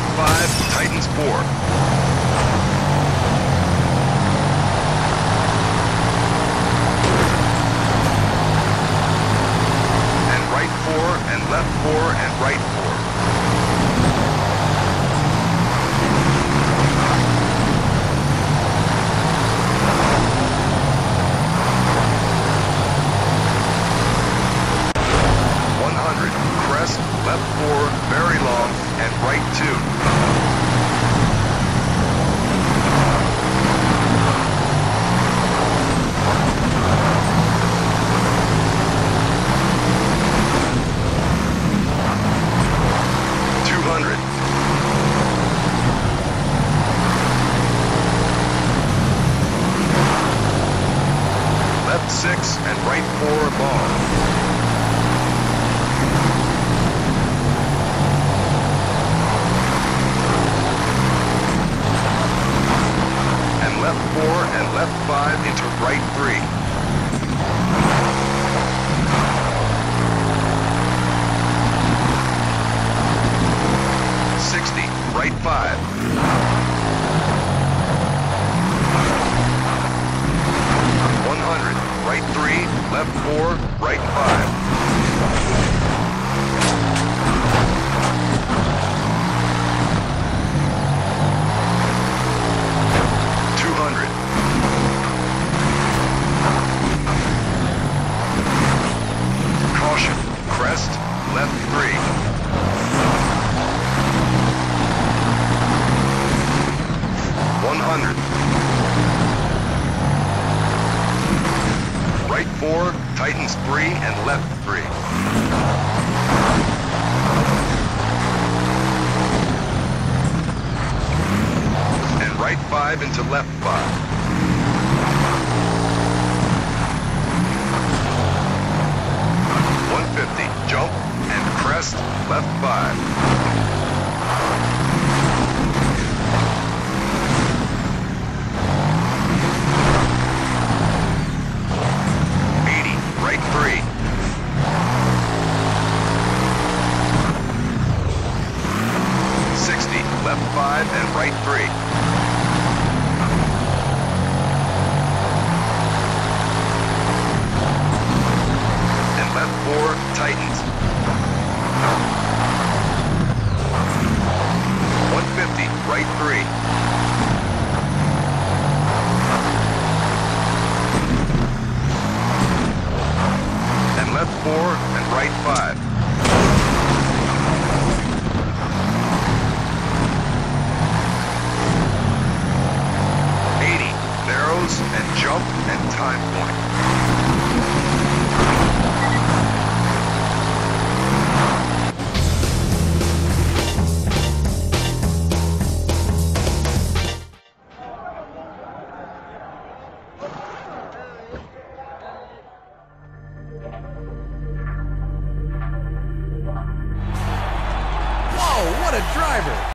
150, left 5, tightens 4. And left 4 and left 5 into right 3. Left four, right five. Left three. One 4, tightens 3, and left 3. And right 5 into left 5. Jump and crest left 5. Right five. Eighty, narrows and jump and time point. Driver!